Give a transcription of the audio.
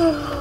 Oh.